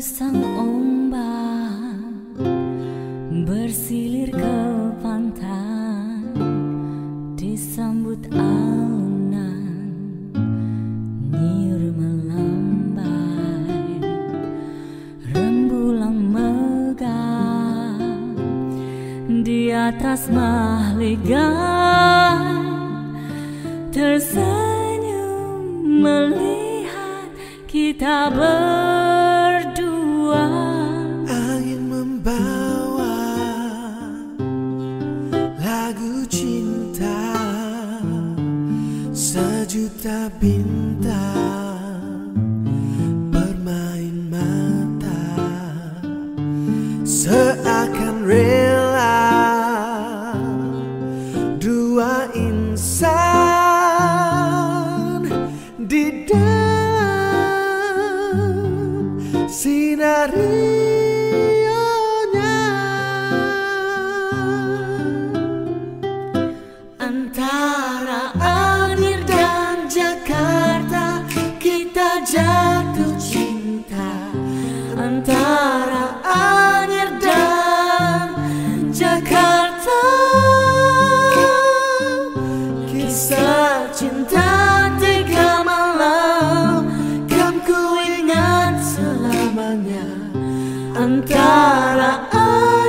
Terusang ombak bersilir ke pantai disambut alunan nyiur melambai. Rembulan megah di atas mahligai tersenyum melihat kita berdua Sejuta bintang bermain mata Seakan rela dua insan di dalam sinarionya. Antara Antara Anir dan Jakarta. Kisah cinta tiga malam. Kan ku ingat selamanya. Antara Anir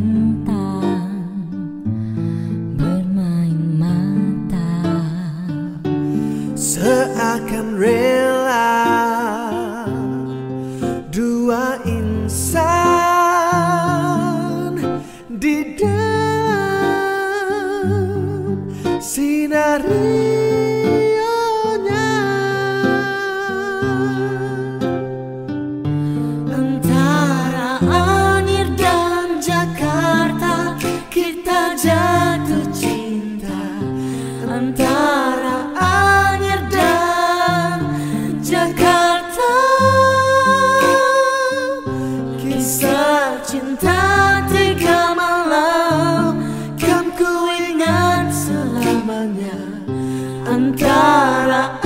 bintang bermain mata. Seakan rela kisah cinta tiga malam. Kan ku ingat selamanya. Antara